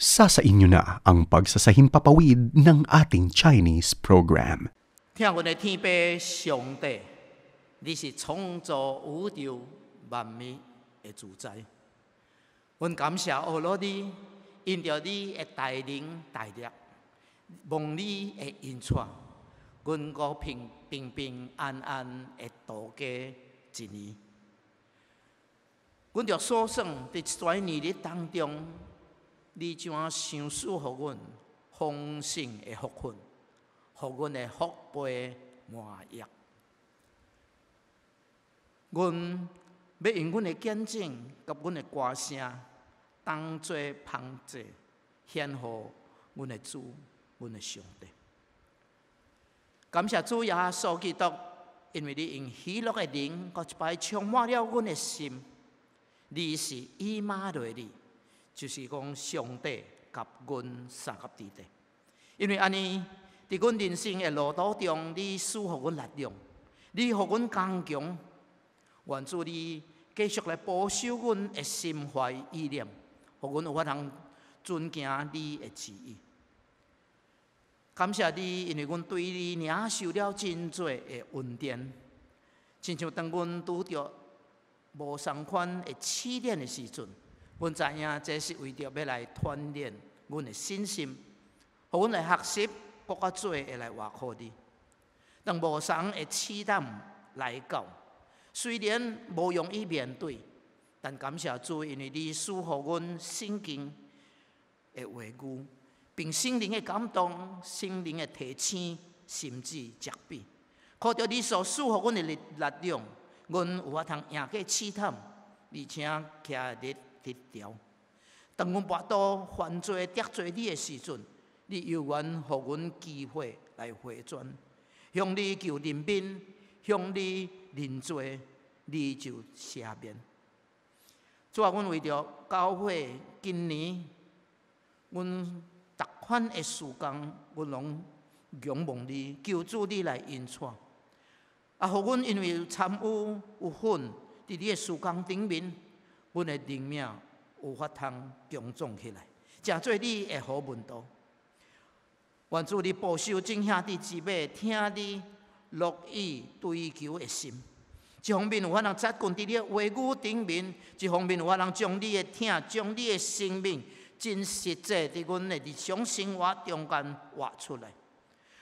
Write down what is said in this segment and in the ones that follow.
Sa sa inyo na ang pagsasahimpapawid ng ating Chinese program. 听阮的天父上帝，你是创造宇宙万物的主宰。阮感谢俄罗你，因着你的带领带领，望你的引带，阮国平平平安安的度过一年。阮着所算伫一年日当中，你怎赏赐予阮丰盛的福分，予阮的福杯满溢。阮要用阮的见证甲阮的歌声，当作旁者，献互阮的主，阮的上帝。感谢主耶稣基督，因为你用喜乐的灵，搁一摆充满了阮的心。你是以马内利，就是讲上帝甲阮三合地地。因为安尼，伫阮人生的路途中，你赐予阮力量，你互阮刚强。愿主你继续来保守阮的心怀意念，互阮有法通遵行你的旨意。感谢你，因为阮对你领受了真多的恩典，亲像当阮拄着无相款的试炼的时阵，阮知影这是为着要来锻炼阮的信心，互阮来学习更较做会来活靠你。当无相的试探来到，虽然无容易面对，但感谢主，因为你赐予阮圣经的话语，并心灵的感动、心灵的提醒，甚至责备，靠着你所赐予阮的力力量，阮有法通赢过试探，而且徛日日条。当阮跋倒犯罪得罪你的时阵，你犹原互阮机会来回转，向你求怜悯，向你认罪，你就赦免。主要，阮为着教会今年，阮逐款的时工，阮拢仰望你，求主你来引带。啊，互阮因为参与有份伫你的时工顶面，阮的灵命有法通强壮起来，诚做你的好门徒。愿主你保守正兄弟姊妹听你乐意追求的心。一方面有法通扎根伫你的话语顶面，一方面有法通将你的听，将你的生命真实际伫阮的日常生活中间活出来。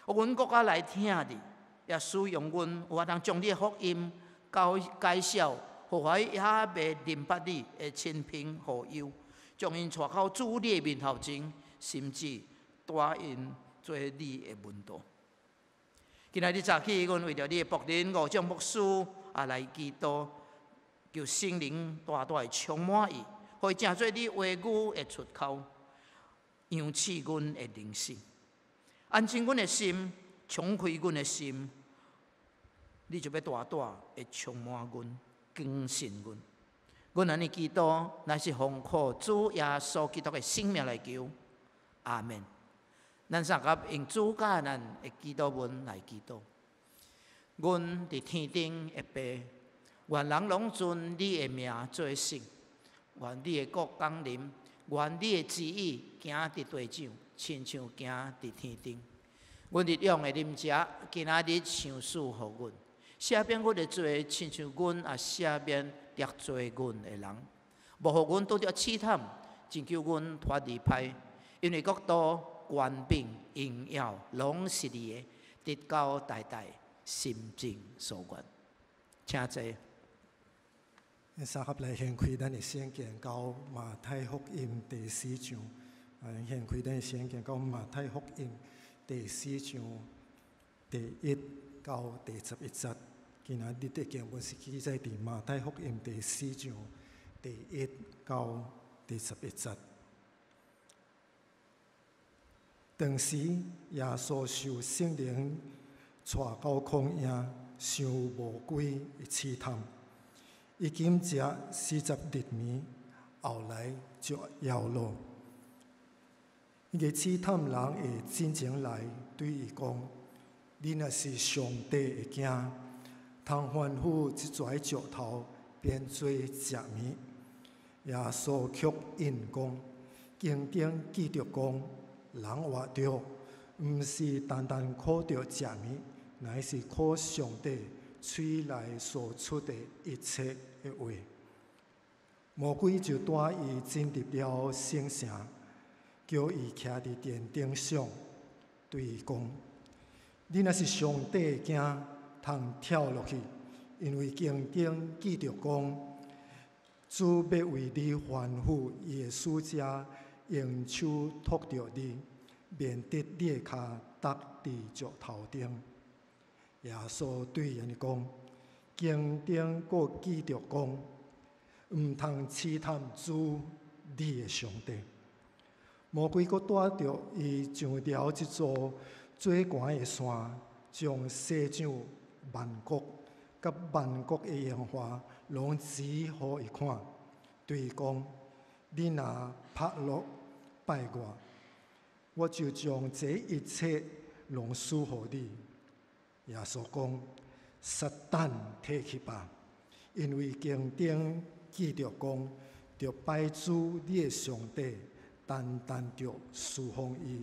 阮国家来听你，也使用阮有法通将你的福音教介绍，互怀也未明白你的亲朋好友，将因带到主你的面头前，甚至带因做你的门徒。今仔日早起，阮为着你的仆人五种牧师啊来祈祷，求圣灵大大的充满伊，互伊正做你话语的出口，扬起阮的灵性，安静阮的心，敞开阮的心，你就要大大的充满阮，更新阮。阮安尼祈祷，乃是奉靠主耶稣基督的性命来求，阿门。咱三甲用主家人的祈祷文来祈祷。阮伫天顶的爸，愿人拢尊你的名做圣，愿你的国降临，愿你的旨意行伫地上，亲像行伫天顶。阮日用的啉食，今仔日赏赐互阮，赦免阮的罪，亲像阮也赦免得罪阮的人。无互阮拄着试探，真叫阮脱离歹，因为国度。官兵荣耀拢是你的，直到代代心正所愿。请坐。三合来献开咱的圣经，到马太福音第四章。啊，献开咱的圣经，到马太福音第四章第一到第十一节。今仔日的经文是记载伫马太福音第四章第一到第十一节。当时，耶稣受圣灵带到旷野，受魔鬼试探。已经食四十日米，后来就枵了。伊个试探人会真正来对伊讲：“你若是上帝的囝，通吩咐即块石头变做食物。”耶稣却应讲。经典记着讲，人活着，毋是单单靠着食物，乃是靠上帝嘴内所出的一切的话。魔鬼就带伊进入了圣城，叫伊徛伫殿顶上，对伊讲：“你若是上帝的囝，通跳落去，因为经典记着讲，主要为你吩咐伊的使者，用手托着你，免得你的脚踏伫石头顶。”耶稣对人讲：“经典阁记着讲。”毋通试探主你的上帝。魔鬼阁带着伊上条一座最悬的山，将世上万国甲万国的烟花拢只好一看，对讲：你若拍落拜我，我就将这一切拢赐予你。耶稣讲：撒旦退去吧，因为经典。记着讲，着拜主你的上帝，单单着侍奉伊。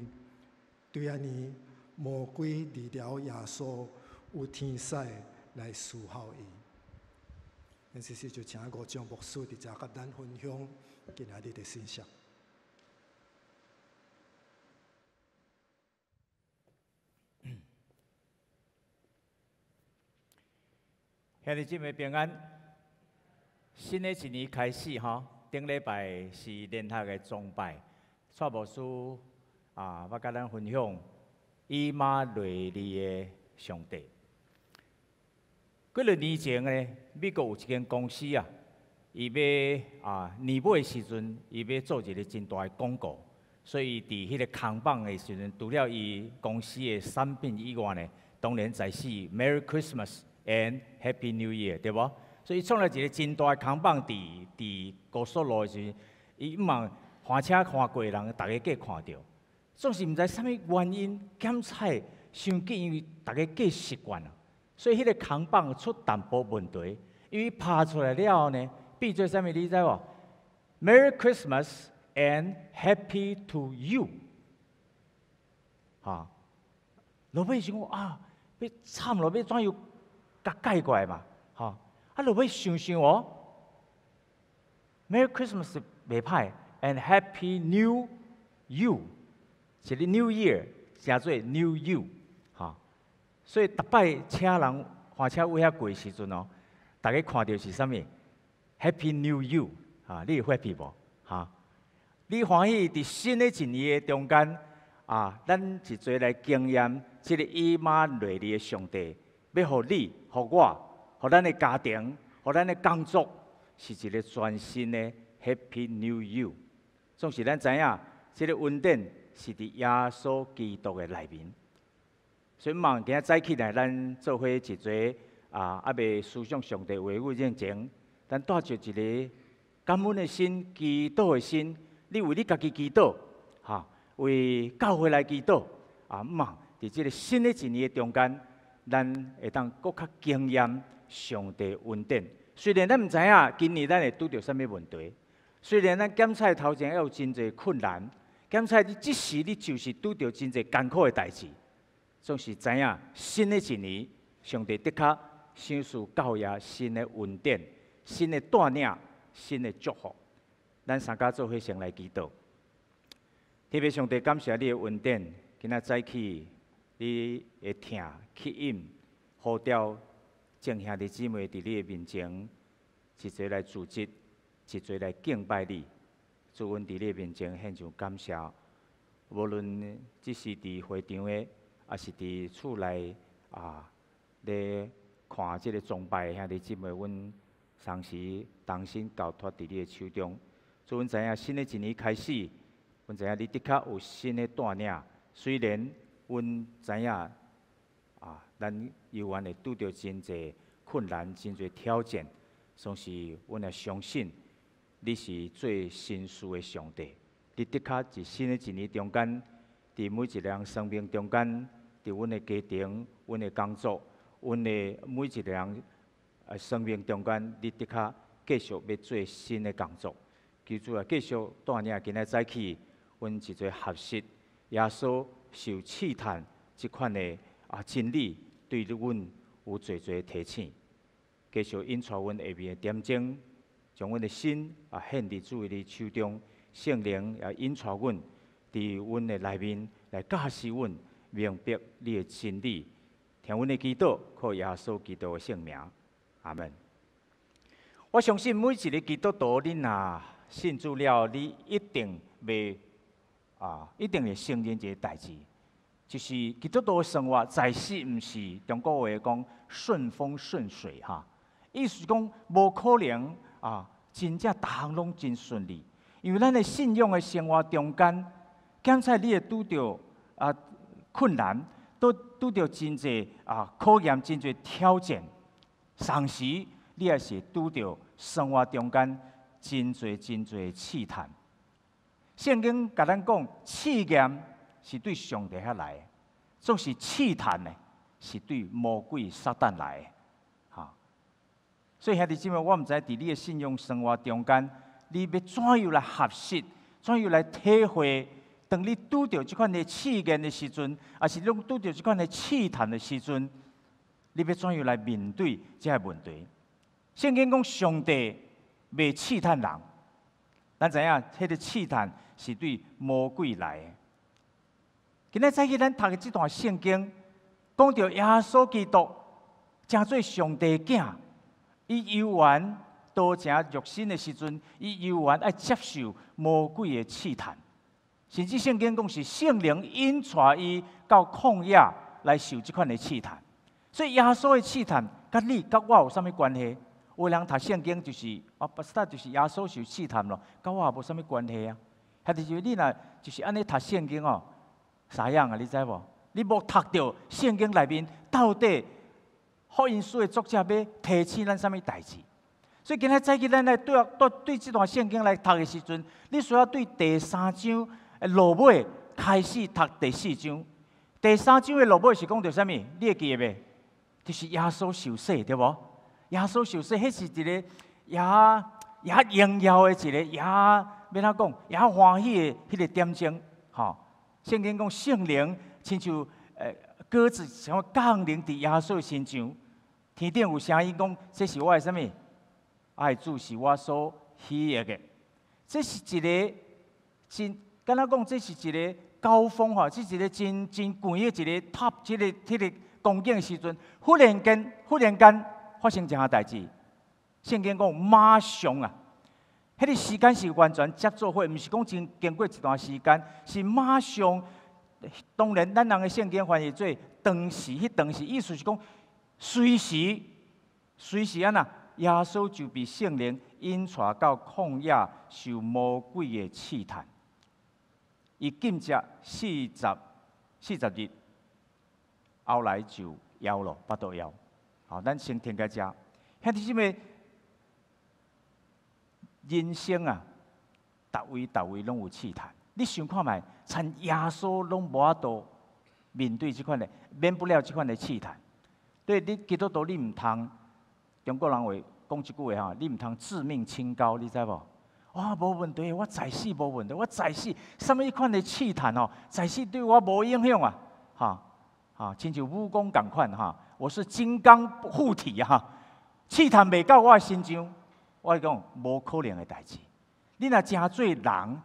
对安尼，魔鬼离了耶稣有天使来侍候伊。因此，是就请个张牧师伫遮甲咱分享今仔日的信息。兄弟姐妹平安。新的一年开始，吼，顶礼拜是联合的崇拜，蔡牧师啊，我甲咱分享以马内利的上帝。几多年前呢，美国有一间公司啊，伊要啊年尾的时阵，伊要做一个真大的广告，所以伫迄个扛棒的时阵，除了伊公司的产品以外呢，当然在是 Merry Christmas and Happy New Year，对无？所以创了一个真大的扛棒，伫伫高速路时阵，伊毋望花车看过人，大家计看到，总是毋知啥物原因，检菜伤紧，因为大家计习惯了，所以迄个扛棒出淡薄问题，因为拍出来了后呢，变做啥物你知无？Merry Christmas and Happy to you，哈，老百姓讲啊，要惨了，要怎样甲改过来嘛，哈。啊，落尾想想哦，Merry Christmas 未歹，and Happy New You，是咧 New Year，写做 New You，所以逐摆车人花车位遐过时阵哦，大家看到是啥物？Happy New You，啊，你会 happy 无？哈，你欢喜伫新的一年的中间啊，咱一做来经验，即个以马内利的上帝，要互你，互我。互咱的家庭，互咱的工作，是一个全新的 Happy New You。总是咱知影，这个稳定是伫耶稣基督的内面。所以，望今仔早起来，咱做伙一做啊，阿未思想上帝话语认真，咱带着一个感恩的心、祈祷的心，你为你家己祈祷，哈，为教会来祈祷，啊，望伫这个新的一年的中间，咱会当更较经验。上帝稳定，虽然咱毋知影今年咱会拄着啥物问题，虽然咱检测头前还有真侪困难，检测你即时你就是拄着真侪艰苦的代志，总是知影新的一年，上帝的确享受教育新的稳定、新的带领、新的祝福。咱三家做伙先来祈祷，特别上帝感谢你的稳定，今仔早起你会听吸引呼召。正兄弟姊妹伫你的面前，一齐来组织，一齐来敬拜你。祝阮伫你的面前献上感谢。无论只是伫会场的，啊是伫厝内啊，咧看即个崇拜兄弟姊妹，阮同时同心交托伫你的手中。祝阮知影新的一年开始，阮知影你的确有新的带领。虽然阮知影。啊，咱犹原会拄着真侪困难、真侪挑战，总是阮也相信你是最新事的上帝。你的确伫新的一年中间，伫每一个人生命中间，伫阮的家庭、阮的工作、阮的每一个人呃生命中间，你的确继续要做新的工作。求主啊，继续带领今仔早起，阮一做学习耶稣受试探即款的啊真理，对阮有侪侪提醒。继续引带阮下面的点睛，将阮的心啊献伫主的手中，圣灵也引带阮伫阮的内面来教示阮明白你的真理。听阮的祈祷，靠耶稣基督的圣名，阿门。我相信每一个基督徒，恁若信主了，你一定袂啊，一定会承认一个代志，就是基督徒的生活在世，毋是中国话讲顺风顺水哈。意思是讲，无可能啊，真正逐项拢真顺利。因为咱的信仰的生活中间，检测你会拄着啊困难，都拄着真济啊考验，真济挑战。同时，你也是拄着生活中间真济真济试探。圣经甲咱讲，试验是对上帝遐来，总是试探呢，是对魔鬼撒旦来。哈所以兄弟姊妹，我毋知伫你的信用生活中间，你要怎样来学习，怎样来体会？当你拄着即款的试验的时阵，还是拢拄着即款的试探的时阵，你要怎样来面对这个问题？圣经讲上帝未试探人，咱知影？迄个试探是对魔鬼来的。今日再去咱读的这段圣经，讲到耶稣基督真做上帝囝。伊犹原多正肉身的时阵，伊犹原爱接受魔鬼的试探，甚至圣经讲是圣灵引带伊到旷野来受这款的试探。所以耶稣的试探，甲你甲我有啥物关系？有人读圣经就是啊，不是他就是耶稣受试探咯，甲我也无啥物关系啊。还是就你若就是安尼读圣经哦，啥样啊？你知无？你无读到圣经内面到底？福音书的作者要提醒咱啥物代志？所以今仔早起咱来对对对这段圣经来读的时阵，你需要对第三章落尾开始读第四章。第三章的落尾是讲到啥物？你会记未？就是耶稣受洗，对不？耶稣受洗，迄是一个也也荣耀的一个，也要怎讲？也欢喜的迄个点睛。吼，圣经讲圣灵亲像呃鸽子像降临伫耶稣身上。天顶有声音讲：“这是我的什物？爱主是我所喜悦的。这是一个真，敢若讲这是一个高峰吼，这是一个真真贵的一个 top，这个这个光景时阵，忽然间忽然间发生这样代志。圣经讲马上啊，迄个时间是完全接做伙，毋是讲经经过一段时间，是马上。当然，咱人的圣经翻译做当时，迄当时意思是讲。随时，随时啊！呐，耶稣就被圣灵引带到旷野受魔鬼的试探。伊禁食四十四十日，后来就夭了，巴肚夭。好，咱先停在遮。兄弟姊妹，人生啊，逐位逐位拢有试探。你想看觅，像耶稣拢无法度面对即款的，免不了即款的试探。对你基督徒，你毋通中国人话讲一句话哈，你毋通自命清高，你知无？我，无问题，我在世无问题，我在世什么款的试探哦，在世对我无影响啊，哈，哈，亲像武功共款哈，我是金刚护体哈，试探未到我心上，我讲无可能的代志。你若真做人。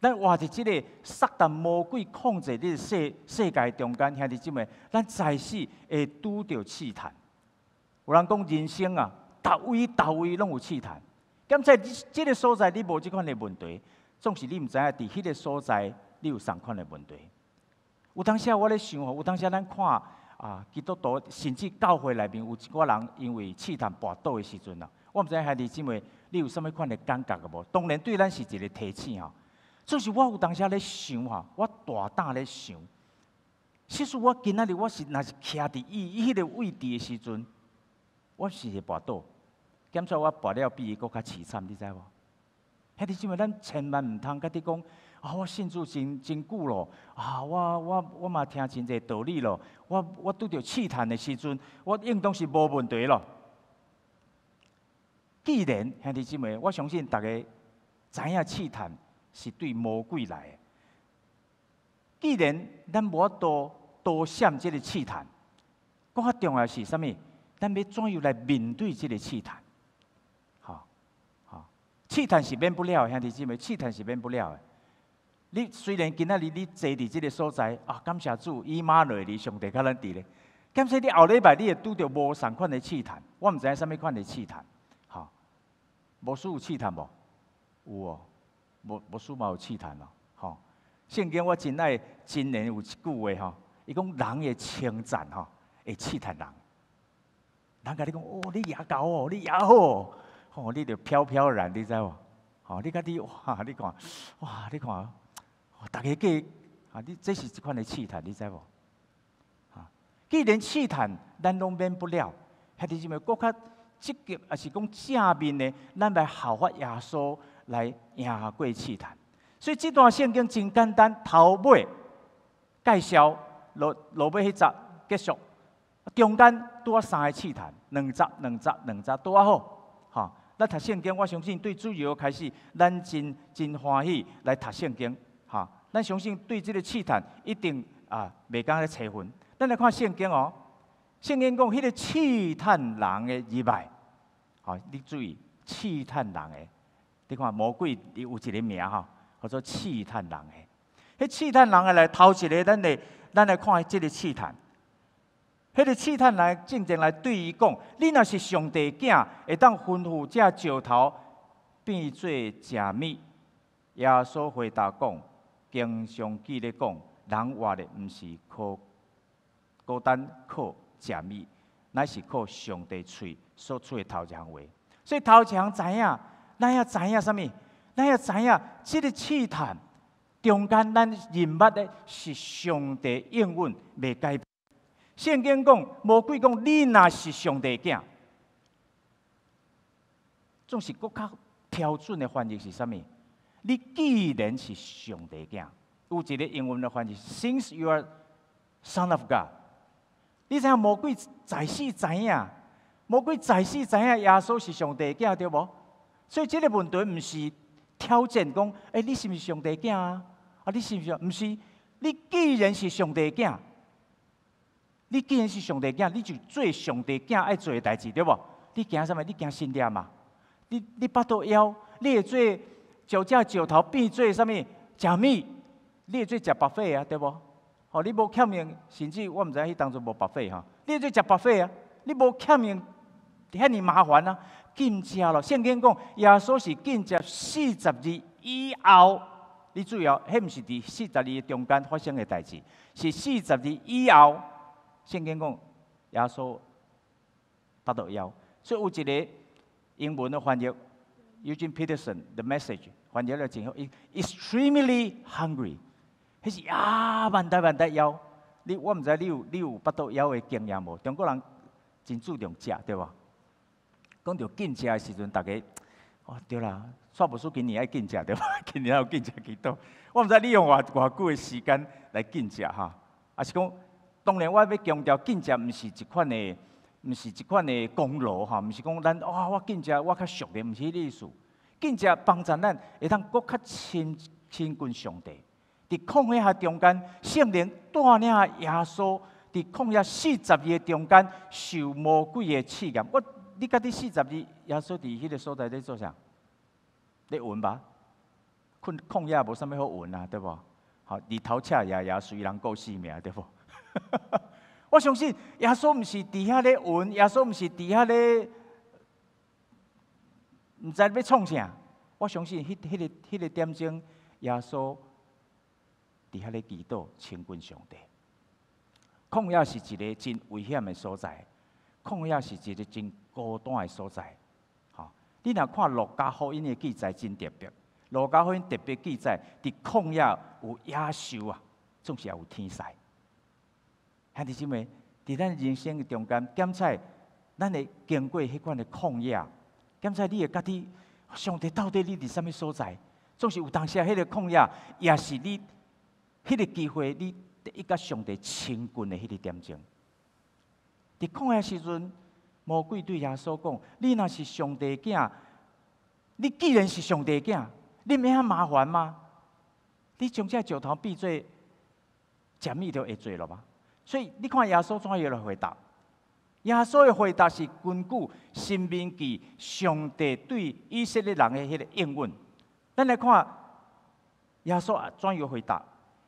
咱活伫即个撒旦魔鬼控制的世世界中间，兄弟姊妹，咱在世会拄着试探。有人讲人生啊，逐位逐位拢有试探。咁在即个所在，你无即款的问题，总是你毋知影伫迄个所在，你有啥款的问题。有当时我咧想吼，有当时咱看啊，基督徒甚至教会内面有一寡人因为试探跋倒的时阵啊，我毋知兄弟姊妹，你有啥物款的感觉个无？当然对咱是一个提醒吼。就是我有当时咧想哈，我大胆咧想，其实我今仔日我是若是徛伫伊伊迄个位置的时阵，我是会跋倒，检出我跋了比伊搁较凄惨，你知无？迄弟姊妹，咱千万毋通甲你讲，啊，我信主真真久咯，啊，我我我嘛听真济道理咯，我我拄着试探的时阵，我应当是无问题咯。既然兄弟姊妹，我相信大家知影试探是对魔鬼来的。既然咱无法度多闪即个试探，更较重要是啥物？咱要怎样来面对即个试探？试探是免不了，兄弟姊妹，试探是免不了的。你虽然今仔日你坐伫即个所在，啊，感谢主，伊妈内利上帝甲咱伫咧。感谢你后礼拜你会拄着无同款的试探，我毋知影啥物款的试探，吼，无数有试探无？有哦，无无数嘛有试探咯，吼。圣经我真爱真年有一句话吼，伊讲人的称赞吼会试探人。人甲你讲哦，你牙膏哦，你野好，吼，你着飘飘然，你知无？吼，你甲你哇，你看，哇，你看。大家计啊！你这是一款的试探，你知无？啊，既然试探咱拢免不了，还是咪搁较积极，还是讲正面的，咱来效法耶稣来赢过试探。所以这段圣经真简单，头尾介绍落落尾迄集结束，中间拄啊三个试探，两集两集两集拄啊好。哈，咱读圣经，我相信对主要开始，咱真真欢喜来读圣经。哈，咱相信对这个试探一定啊袂讲咧切分。咱来看圣经哦，圣经讲迄个试探人的意外，好，你注意试探人的，你看魔鬼伊有一个名哈，叫做试探人的。迄试探人的来头一个，咱来咱来看这个试探。迄个试探来正正来对伊讲，你若是上帝囝，会当吩咐这石头变做食物。耶稣回答讲。经常记咧讲，人活的毋是靠孤单靠食物，乃是靠上帝喙所出的头一项话。所以头一项知影，咱要知影啥物？咱要知影，即个试探中间，咱认捌的是上帝应允未改变。圣经讲，魔鬼讲，你若是上帝囝，总是更较标准的翻译是啥物？你既然是上帝囝，有一个英文的翻译，Since you are son of God，你知影魔鬼在世知影，魔鬼在世知影耶稣是上帝囝，对无？所以这个问题毋是挑战讲，诶，你是毋是上帝囝啊？啊，你是毋是？毋是，你既然是上帝囝，你既然是上帝囝，你就做上帝囝爱做诶代志，对无？你惊什物？你惊心念嘛？你你巴肚枵，你会做？酒驾酒头变做啥物？食物，你会做食白费啊？对无？哦，你无欠命，甚至我毋知迄当中无白费哈。你会做食白费啊？你无欠命，遐尔麻烦啊！禁食咯，圣经讲耶稣是禁食四十日以后，你注意哦，迄毋是伫四十日中间发生诶代志，是四十日以后。圣经讲耶稣达到枵，所以有一个英文的翻译。Eugene Peterson the message 翻译了之后，extremely hungry，迄是呀，万代万代枵。你我毋知你有你有巴肚枵的经验无？中国人真注重食，对无？讲到进食的时阵，大家哦对啦，煞不输 今年爱进食对无？今年有禁食几多？我毋知你用偌偌久的时间来进食哈？还是讲，当然我要强调禁食毋是一款的。毋是一款的功劳吼，毋是讲咱哇，我见食我较熟的，毋是迄个意思。见食帮助咱会当搁较亲亲近上帝。伫旷野下中间，圣灵带领耶稣伫旷野四十日中间受魔鬼的试验。我你甲伫四十日，耶稣伫迄个所在咧做啥？咧闻吧？困旷野无啥物好闻啊，对无？吼，日头赤也也随人过性命，对无？我相信耶稣毋是伫遐咧云，耶稣毋是伫遐咧，毋知要创啥。我相信迄、迄个、迄个点钟，耶稣伫遐咧祈祷，亲近上帝。旷野是一个真危险的所在，旷野是一个真孤单的所在。吼，你若看路加福音的记载真特别，路加福音特别记载，伫旷野有野兽啊，总是也有天使。兄弟姊妹，伫咱人生的中间，检测咱会经过迄款的旷野，检测你的家己，上帝到底你伫什物所在？总是有当下迄个旷野，也是你迄个机会，你第一甲上帝亲近的迄个点钟。伫旷野时阵，魔鬼对耶稣讲：“你若是上帝囝，你既然是上帝囝，你免遐麻烦吗？你将这石头变做食米就会做了吗？”所以你看耶稣怎样来回答？耶稣的回答是根据《新命记》上帝对以色列人的迄个应允。咱来看耶稣怎样回答？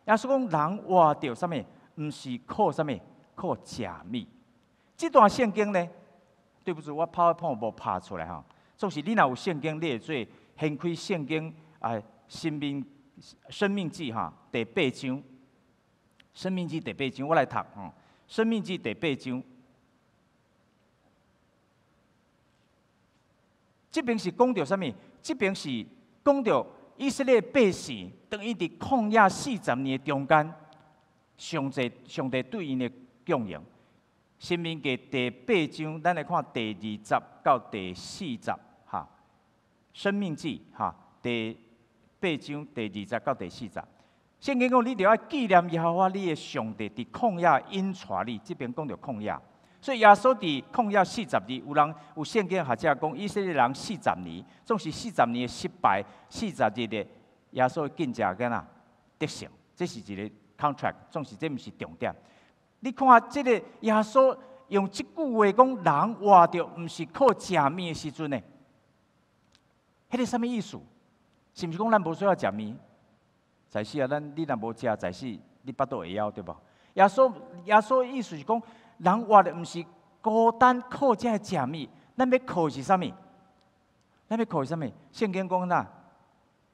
耶稣讲：“人活着什么？毋是靠什么？靠食米。”这段圣经呢？对不起，我拍一碰无拍出来哈。就是你若有圣经，你会做掀开圣经啊，《生命生命记》哈，第八章，《生命记》第八章，我来读哈，《生命记》第八章。这边是讲到什么？这边是讲到以色列百姓等于伫旷野四十年中间，上帝上帝对因的供应。生命记第八章，咱来看第二十到第四十哈。生命记哈，第八章第二十到第四十。圣经讲，你着要纪念耶和华你的上帝伫旷野引带你，这边讲着旷野。所以耶稣伫旷野四十年，有人有圣经学者讲，以色列人四十年，总是四十年的失败，四十日的耶稣见证个呐得胜，这是一个 contract，总是这毋是重点。你看这个耶稣用即句话讲，人活着毋是靠食面的时阵呢？迄个什么意思？是毋是讲咱无需要食面？在世啊，咱你若无食，在世你巴肚会枵对无？耶稣耶稣意思是讲。人活的毋是孤单靠这食物，咱要靠是啥物？咱要靠是啥物？圣经讲呐，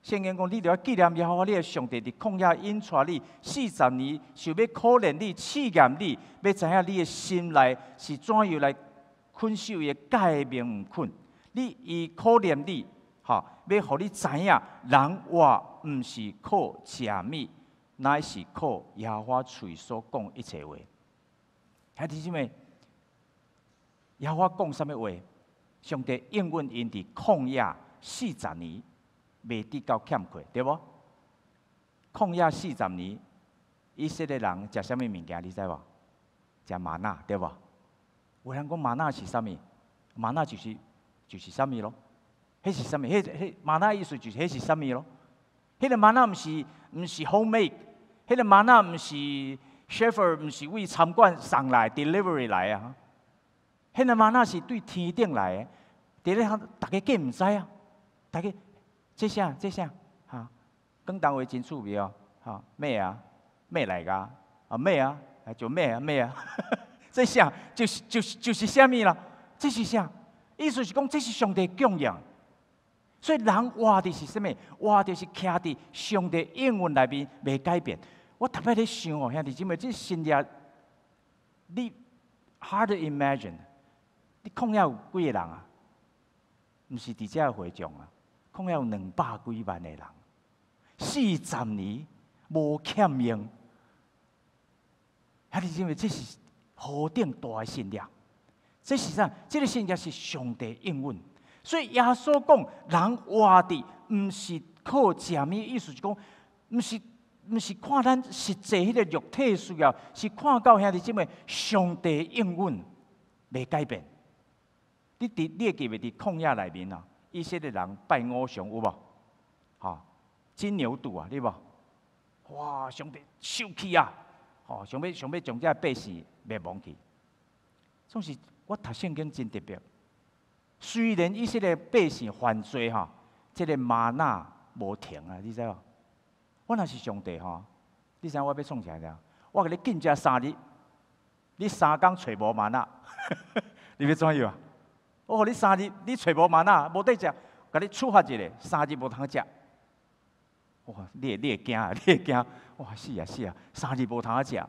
圣经讲，你着要纪念耶和华你的上帝伫旷野引带你四十年，想要考验你、试验你，要知影你的心内是怎样来困守伊的诫命毋困。你以考验你，哈，要互你知影，人活毋是靠食物，乃是靠耶和华嘴所讲一切话。兄弟姊妹，野花讲什么话？上帝应允因伫旷野四十年，未得到欠缺，对无？旷野四十年，以色列人食什么物件？你知无？食玛纳，对无？有人讲玛纳是啥物？玛纳就是就是啥物咯？迄是啥物？迄迄玛纳意思就是迄是啥物咯？迄个玛纳毋是毋是 homemade，迄个玛纳毋是。Chef 毋是为餐馆送来 delivery 来啊，迄个玛纳是对天顶来的，伫咧向大家计毋知啊，大家这啥这啥哈，广东话真趣味哦，哈咩啊咩来噶啊咩啊啊就咩啊咩啊，这啥就是就是就是虾米啦？这是啥？意思是讲这是上帝供养，所以人活的是什么？活的是徛伫上帝应允内面未改变。我特别咧想哦，兄弟姊妹，这新业你 hard to imagine，你恐要有几个人啊？毋是伫遮会众啊，恐要有两百几万的人，四十年无欠用。兄弟姊妹，这是何等大的信仰？这是啥？这个信仰是上帝应允。所以耶稣讲，人活的毋是靠食物，意思是讲，毋是。毋是看咱实际迄个肉体需要，是看到兄弟姊妹上帝应允未改变。你伫你记袂伫旷野内面啊？以色列人拜偶像有无？哈，金牛犊啊，你无？哇，上帝生气啊！吼，想要想要将这百姓灭亡去。总是我读圣经真特别。虽然以色列百姓犯罪哈，这个玛纳无停啊，你知无？我若是上帝吼，你知我要创啥的？我给你禁食三日，你三工揣无玛纳，你要怎样啊？我给你三日，你揣无玛纳，无得食，给你处罚一个，三日无通食。哇，你你会惊啊？你会惊？哇，是啊是啊，三日无通食。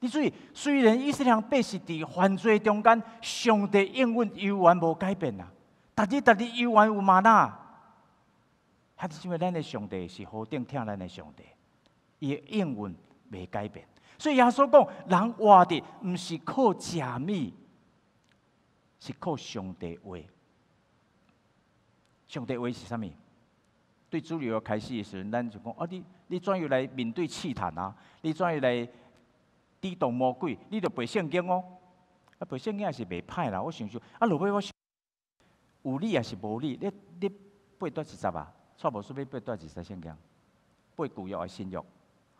你注意，虽然以色列百姓伫犯罪中间，上帝应允犹原无改变啊，逐日逐日犹原有玛纳。还是因为咱的上帝是何等听咱的上帝，伊应允未改变。所以耶稣讲，人活的毋是靠食物，是靠上帝话。上帝话是啥物？对主流开始的时候，咱就讲：啊，你你怎样来面对试探啊？你怎样来抵挡魔鬼？你就背圣经哦。啊，背圣经也是袂歹啦。我想想，啊，落尾我想有理也是无理。你你背多几十啊？错无说要背多几十圣经？背旧约还新约？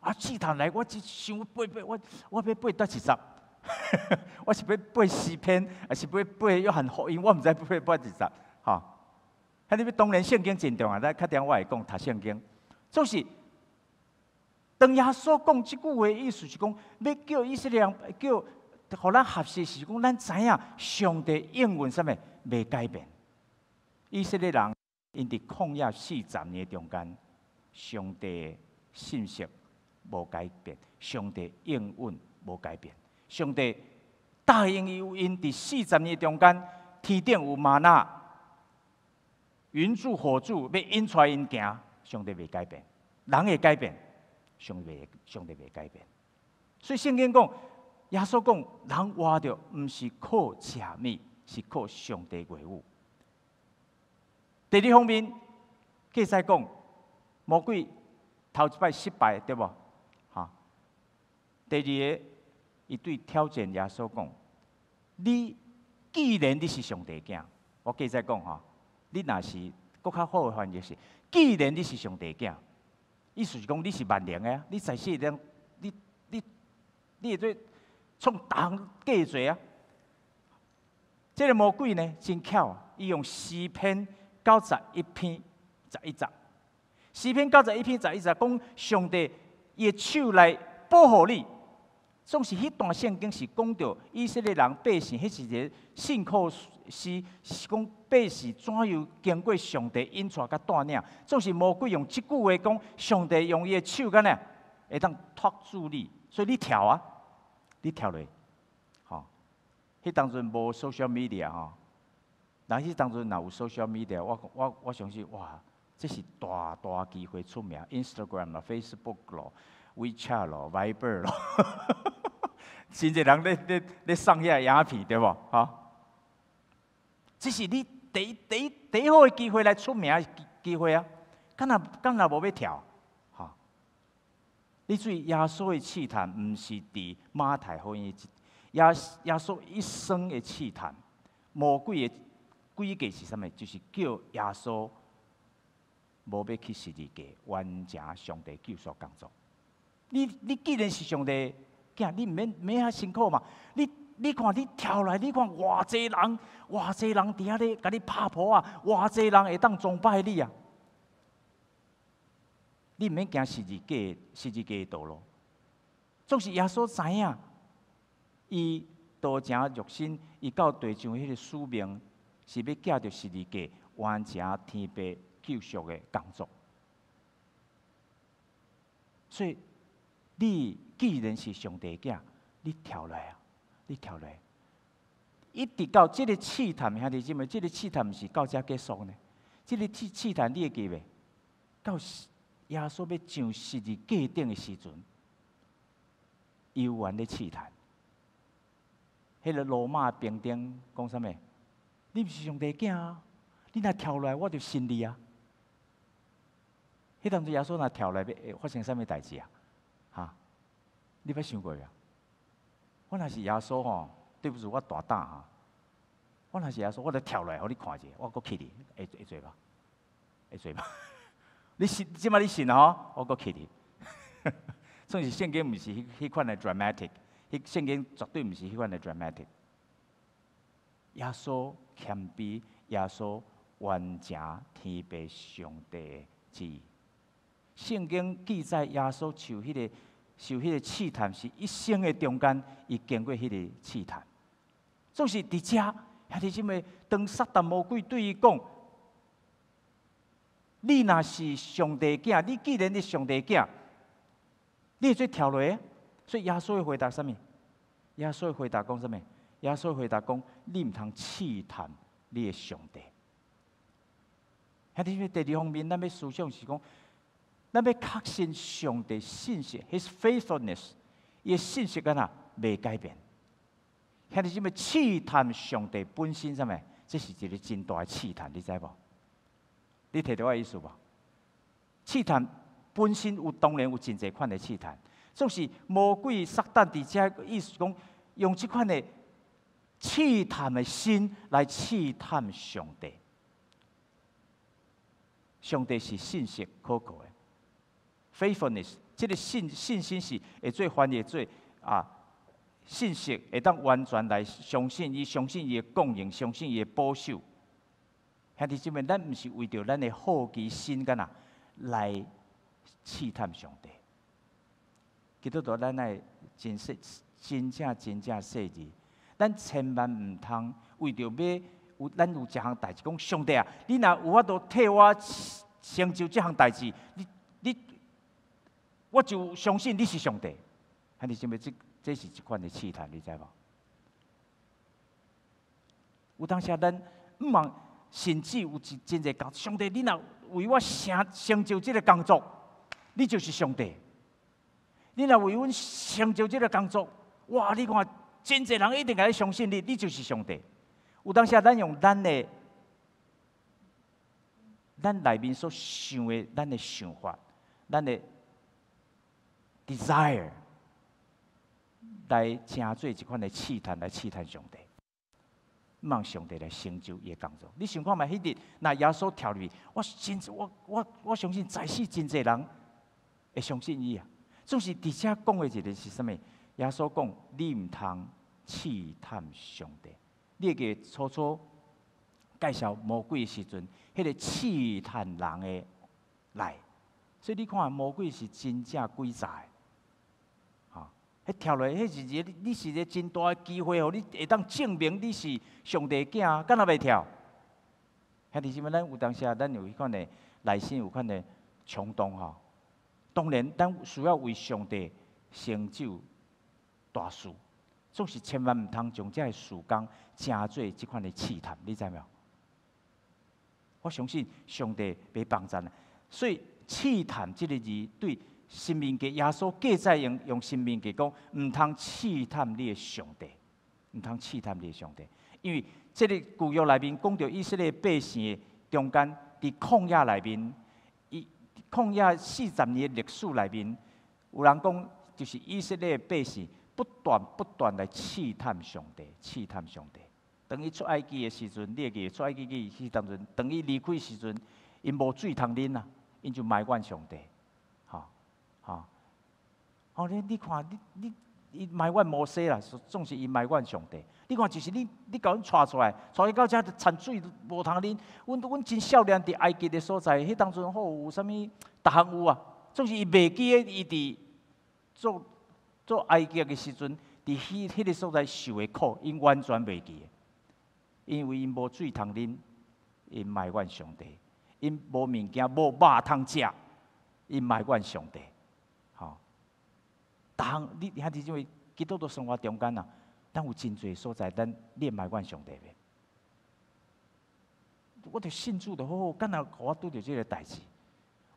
啊，试探来，我只想背背，我我要背多几十？我是要背诗篇，还是要背约翰福音？我毋知要背背几十，吼。啊，你欲当然圣经真重要，咱确定我会讲读圣经，就是。当耶稣讲即句话，意思是讲，要叫以色列人叫，互咱合适是讲，咱知影上帝应允什物，未改变。以色列人因伫旷野四十年中间，上帝信息无改变，上帝应允无改变。上帝答应伊，因伫四十年中间，天顶有玛纳，云柱火柱要引出因行，上帝未改变，人会改变。上帝，上帝未改变，所以圣经讲，耶稣讲，人活着毋是靠吃米，是靠上帝话语。第二方面，记载讲，魔鬼头一摆失败，对无？哈。第二个，伊对挑战耶稣讲，你既然你是上帝囝，我记载讲哈，你若是搁较好的翻译是，既然你是上帝囝。意思是讲，你是万能的啊！你在世上，你你你会做创大计做啊！这个魔鬼呢，真巧，伊用四篇九十一篇十一集，四篇九十一篇十一集讲上帝伊手来保护你。总是迄段圣经是讲到以色列人百姓，迄是一个信靠是是讲百姓怎样经过上帝引带甲带领。总是魔鬼用即句话讲，上帝用伊的手干呢，会当托住你。所以你跳啊，你跳落，吼。迄当阵无 social media 吼，人迄当阵若有 social media，我我我相信哇，这是大大机会出名，Instagram 咯，Facebook 咯，WeChat 咯，Viber 咯。真侪人咧咧咧送遐鸦片，对无？哈，这是你第第第一好的机会来出名机机会啊！敢若敢若无要跳，哈！你注意耶稣的试探，毋是伫马太福音，耶耶稣一生的试探，魔鬼的诡计是啥物？就是叫耶稣无要去十字架完成上帝救赎工作。你你既然是上帝。你毋免免遐辛苦嘛？你你看你跳来，你看偌济人，偌济人伫遐咧，甲你拍婆啊！偌济人会当崇拜你啊！你毋免惊十字架，十字架的道路。总是耶稣知影，伊道成肉身，伊到地上迄个使命，是要借着十字架完成天父救赎的工作。所以你。既然是上帝囝，你跳来啊！你跳来，一直到这个试探，兄弟姊妹，这个试探毋是到遮结束呢？这个试试探你会记未？到耶稣要上十字架顶的时阵，犹原咧试探。迄个罗马兵丁讲啥物？你毋是上帝囝啊！你若跳来，我就信你啊！迄当时耶稣若跳来，要发生啥物代志啊？你捌想过呀？我若是耶稣吼，对不住，我大胆哈。我若是耶稣，我来跳来，互你看者，我搁去你，会会做吧？会做吧？你信，即摆你信吼，我搁去你。算是圣经，毋是迄迄款的 dramatic，迄圣经绝对毋是迄款的 dramatic。耶稣谦卑，耶稣完成天父上帝旨意。圣经记载耶稣受迄个。受迄个试探，是一生的中间，伊经过迄个试探。总是伫遮，兄弟姊妹，当撒旦魔鬼对伊讲：“你若是上帝囝，你既然是上帝囝，你会做跳落？”所以耶稣会回答啥物？耶稣会回答讲啥物？耶稣回答讲：“你毋通试探你的上帝。”兄弟姊妹，第二方面，咱要思想是讲。咱要确信上帝信息，His faithfulness，伊信息干呐未改变。兄弟姊妹，试探上帝本身什么？这是一个真大的试探，你知无？你听到我意思无？试探本身有当然有真济款的试探，总是魔鬼撒旦伫遮意思讲，用即款的试探的心来试探上帝。上帝是信息可靠的，faithfulness，这个信信心是会做翻译做啊，信息会当完全来相信伊，相信伊的供应，相信伊的保守。兄弟姊妹，咱毋是为着咱的好奇心干呐来试探上帝。基督徒，咱来真实、真正、真正细致，咱千万毋通为着要。有咱有一项代志，讲上帝啊，你若有法度替我成就这项代志，你你，我就相信你是上帝。还是想要这这是一款的试探，你知无？有当时咱毋茫，甚至有一真侪讲，上帝，你若为我成成就这个工作，你就是上帝。你若为阮成就这个工作，哇！你看真侪人一定来相信你，你就是上帝。有当时，咱用咱的、咱内面所想的、咱的想法、咱的 desire 来成做一款的试探，来试探上帝，望上帝来成就伊的工作。你想看嘛？迄日那耶稣跳入，我真我我我相信在世真侪人会相信伊啊。总是伫遮讲的一个是啥物？耶稣讲：你毋通试探上帝。你个初初介绍魔鬼的时阵，迄个试探人的来，所以你看魔鬼是真正鬼才，迄跳落，迄是一个，你是一个真大的机会哦！你会当证明你是上帝囝，敢若袂跳？兄弟姊妹，咱有当时，咱有迄款的内心有款的冲动吼。当然，咱需要为上帝成就大事。总是千万毋通将这个时间加做即款的试探，你知没有？我相信上帝会帮咱。所以试探即个字对生命给耶稣记载用用生命给讲，毋通试探你的上帝，毋通试探你的上帝。因为即个古约内面讲到以色列百姓中间伫旷野内面，伊旷野四十年的历史内面，有人讲就是以色列百姓。不断不断来试探上帝，试探上帝。当伊出埃及的时阵，你记出埃及记去当阵，当伊离开时阵，因无水通啉啊，因就埋怨上帝，啊。哦，你你看，你你伊埋怨摩西啦，总是伊埋怨上帝。你看，就是你你甲阮带出来，带伊到遮产水无通啉。阮阮真少年伫埃及的所在，迄当阵好有啥物，逐项有啊。总是伊袂记诶，伊伫做。做埃及的时阵，伫迄迄个所在受的苦，因完全袂记，因为因无水通啉，因埋怨上帝；因无物件无肉通食，因埋怨上帝。当你兄弟姊妹，基督徒生活中间啊，咱有真侪所在，咱连埋阮上帝的。我着信主着好好，敢若我拄着即个代志，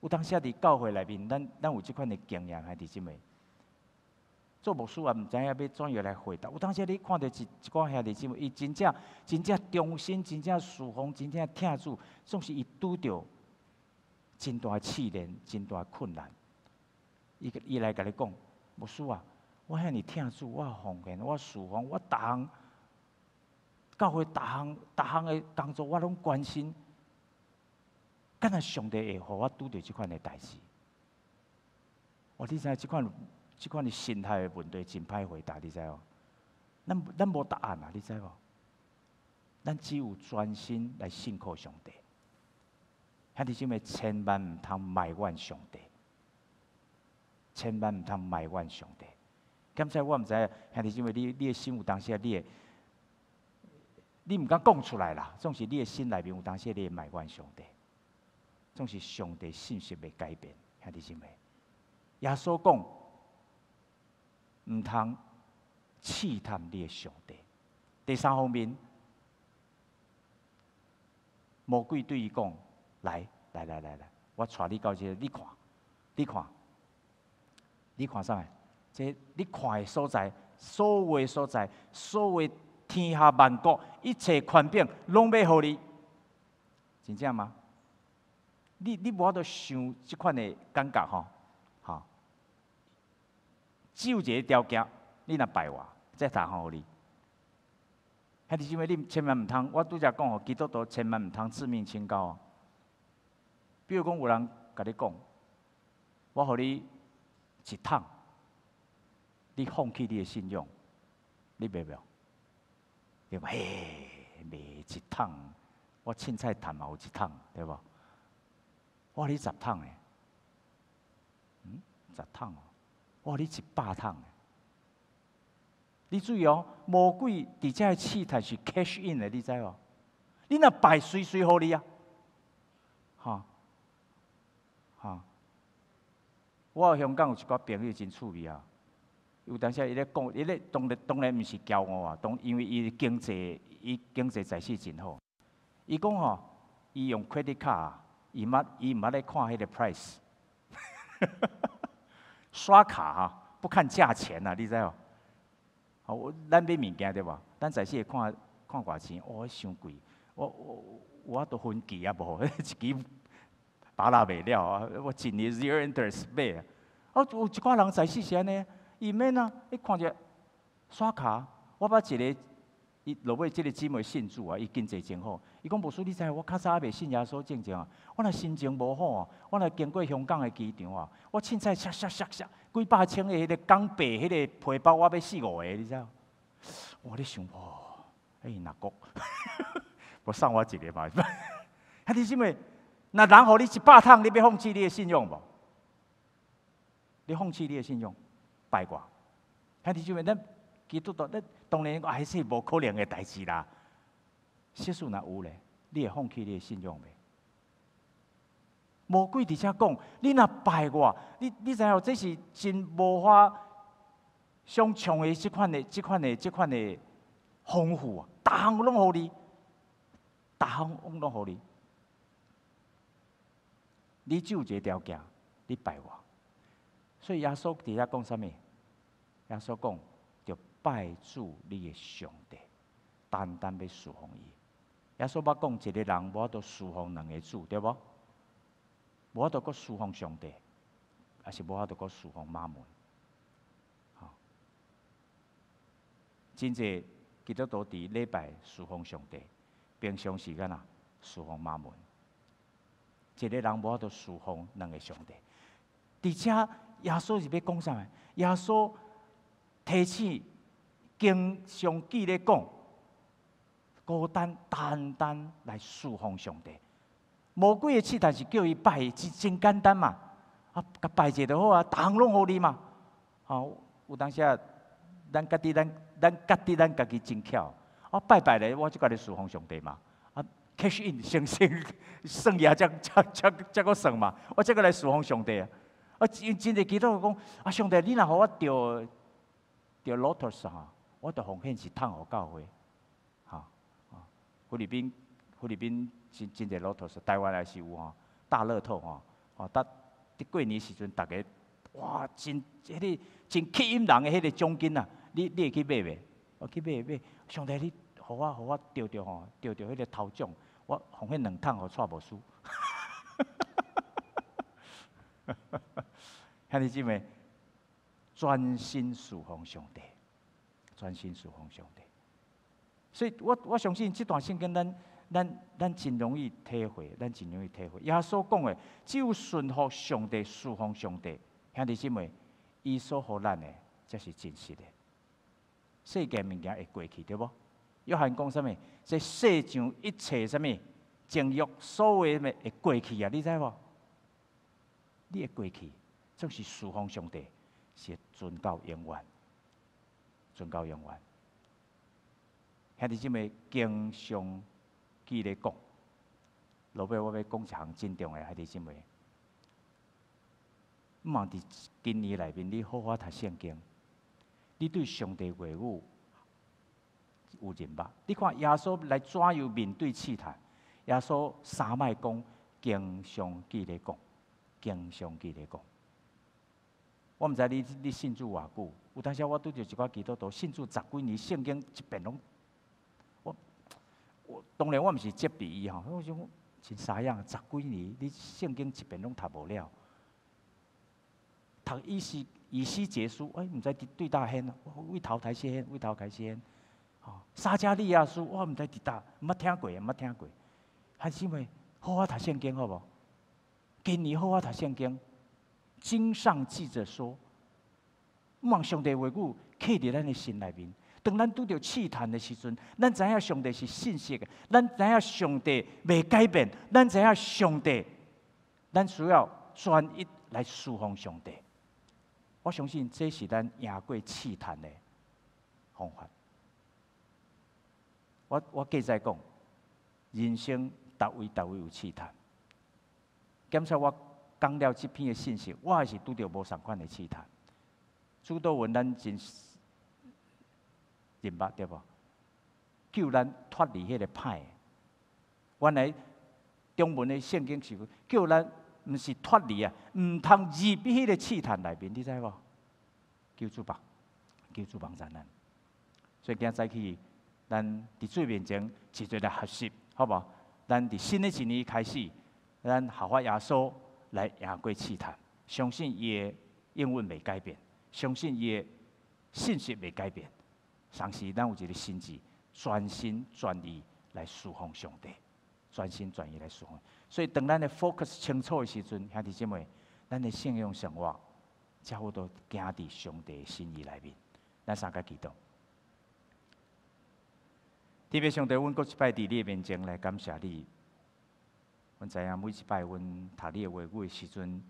有当时伫教会内面，咱咱有即款的经验，兄弟姊妹。做牧师也毋知影要怎样来回答。有当时你看到一一寡兄弟姊妹，伊真正真正忠心，真正侍奉，真正听主，总是伊拄着真大试炼，真大困难。伊伊来甲你讲，牧师啊，我遐尼听主，我奉献，我侍奉，我逐项教会逐项逐项的工作，我拢关心。敢若上帝会互我拄着即款的代志？我你知即款？即款的心态的问题真歹回答，你知无？咱咱无答案啊，你知无？咱只有专心来信靠上帝。兄弟姊妹，千万毋通埋怨上帝，千万毋通埋怨上帝。刚才我毋知兄弟姊妹，你你的心有当时你，你毋敢讲出来啦。总是你的心内面有当时你会埋怨上帝，总是上帝信息未改变。兄弟姊妹，耶稣讲。毋通试探你的上帝。第三方面，魔鬼对伊讲：来来来来来，我带你到这，你看，你看，你看啥？这你看的所在，所有的所在，所有天下万国一切权柄，拢要互你。真正吗？你你无法度想即款的感觉吼。吼只有一个条件，你若拜我，再谈互你。迄是因为，你千万毋通，我拄则讲吼，基督徒千万毋通自命清高啊。比如讲，有人甲你讲，我互你一桶，你放弃你的信用，你袂袂？对吧？嘿，卖一桶，我凊彩赚嘛有一桶，对无？我你十桶诶，嗯，十桶哦，我你一百桶诶。你注意哦，魔鬼伫遮诶试探是 cash in 诶，你知无？你若败随随互你啊？哈，哈，我香港有一寡朋友真趣味啊。有当时伊咧讲，伊咧当然当然毋是骄傲啊，当因为伊经济伊经济在势真好。伊讲吼，伊用 credit card，伊捌伊毋捌咧看迄个 price，刷卡哈，不看价钱呐，你知哦？好，咱买物件对吧？咱在势看看偌钱，哦，伤贵，我我我都分期啊无，一期打拉袂了啊，我一年 zero interest 买啊，哦，有一寡人在势是安尼。伊免啊！伊看着刷卡，我把一个伊落尾即个姊妹信主啊，伊经济真好。伊讲无叔，你知我较早未信耶稣正正啊，我若心情无好啊，我若经过香港的机场啊，我凊彩刷刷刷刷，几百千的迄个港币迄个皮包，我要四五个，你知？我咧想，哇！哎，哪国？我送我一个吧。兄弟姊妹，那人互你一百趟，你要放弃你的信用无？你放弃你的信用？拜卦，兄弟姊妹，咱基督徒，咱当然还是无可能的代志啦。实数若有咧，你会放弃你的信用未？魔鬼伫遮讲，你若拜我，你你知影这是真无法想象的即款的、即款的、即款的丰富啊！逐项拢互你，逐项拢互你。你只有一个条件，你拜我。所以耶稣伫遐讲啥物？耶稣讲，就拜主你的上帝，单单要侍奉伊。耶稣捌讲，一个人无法度侍奉两个主，对无？无法度搁侍奉上帝，还是无法度搁侍奉妈门。好，真济基督徒伫礼拜侍奉上帝，平常时间啊侍奉妈门。一个人无法度侍奉两个上帝，而且耶稣是要讲啥物？耶稣提醒经常记咧讲，孤单单单来侍奉上帝。魔鬼的试探是叫伊拜，是真简单嘛？啊，甲拜者就好啊，当拢互你嘛。好，有当时啊，咱家己咱咱家己咱家己真巧。啊，拜拜咧，我就甲你侍奉上帝嘛。，cash in 先 先算也才才才才个算嘛。我才个来侍奉上帝啊。啊，真真侪基督讲，啊，上帝，你若互我钓钓 lotus 哈，我着奉献一桶互教会，哈，啊，菲律宾菲律宾真真侪 lotus，台湾也是有吼，大乐透吼，哦，搭伫过年时阵，逐个哇，真迄个真吸引人诶，迄个奖金啊，你你会去买袂？我去买买，上帝，你互我互我钓钓吼，钓钓迄个头奖，我奉献两桶互蔡无输。兄弟姊妹，专心侍奉上帝，专心侍奉上帝。所以我我相信这段圣经，咱咱咱真容易体会，咱真容易体会。耶稣讲的，只有顺服上帝、侍奉上帝，兄弟姊妹，伊所互咱的，才是真实的。世间物件会过去，对不？约翰讲什么？这世上一切什么情欲，所有的会过去啊！你知无？你会过去。总是侍奉上帝，是尊到永远，尊到永远。兄弟姊妹，经常记咧讲，落尾我要讲一项真重要，兄弟姊妹，毋茫伫今年内面，你好好读圣经，你对上帝话语有人吧？你看耶稣来怎样面对试探？耶稣三摆讲，经常记咧讲，经常记咧讲。我毋知你你信主偌久，有当时我拄着一寡基督徒信主十几年，圣经一遍拢，我我当然我毋是接比伊吼，我想真啥样？十几年你圣经一遍拢读无了，读伊是以西结束，哎，毋知对大 hen，为头开始 hen，为头开始 hen，哦，撒加利亚书我毋知伫搭，毋捌听过，毋捌听过。还是因为好好读圣经，好无？今年好好读圣经，经上记着说，望上帝话语刻伫咱的心内面。当咱拄着试探的时阵，咱知影上帝是信实的，咱知影上帝未改变，咱知影上帝，咱需要专一来侍奉上帝。我相信这是咱赢过试探的。方法。我我继续讲，人生达位达位有试探。检测我讲了这篇的信息，我也是拄着无相款的试探。主导文咱真。明白对无？救咱脱离迄个歹。原来中文的圣经是叫咱毋是脱离啊，毋通入迄个试探内面，你知无？救主吧，救主帮咱。所以今仔早起，咱伫最面前一做来学习，好无？咱伫新的一年开始，咱效法耶稣来赢过试探，相信伊的英文未改变，相信伊的信息未改变。上时，咱有一个心志，专心专意来侍奉上帝，专心专意来侍奉。所以，当咱的 focus 清楚的时阵，兄弟姐妹，咱的信用生活，才好多行伫上帝的心意内面。咱三个祈祷。特别上帝，阮各一摆伫你面前来感谢你。阮知影每一摆阮读你的话语的时阵，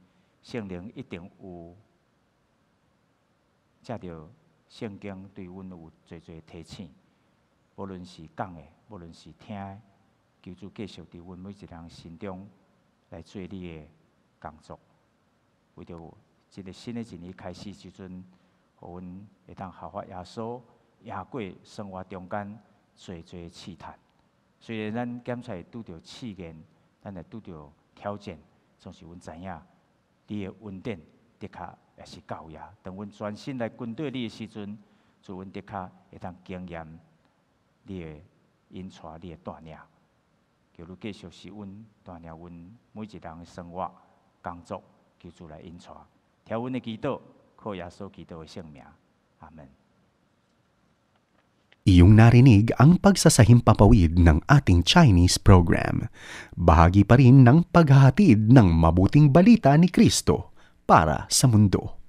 圣灵一定有借着。圣经对阮有侪侪提醒，无论是讲的，无论是听的，求主继续伫阮每一人心中来做你的工作。为着一个新的一年开始时阵，互阮会当效法耶稣，也过生活中间侪侪试探。虽然咱检测拄着试验，咱也拄着挑战，总是阮知影，你的稳定的确。也是教也。当阮专心来跟对你的时阵，就阮的确会当经验你的引带、你的带领，叫你继续是阮带领阮每一人的生活、工作，叫主来引带。听阮的祈祷，靠耶稣基督的圣名，阿门。Iyong narinig ang pagsasahimpapawid ng ating Chinese program. Bahagi pa rin ng paghahatid ng mabuting balita ni Kristo para sa mundo.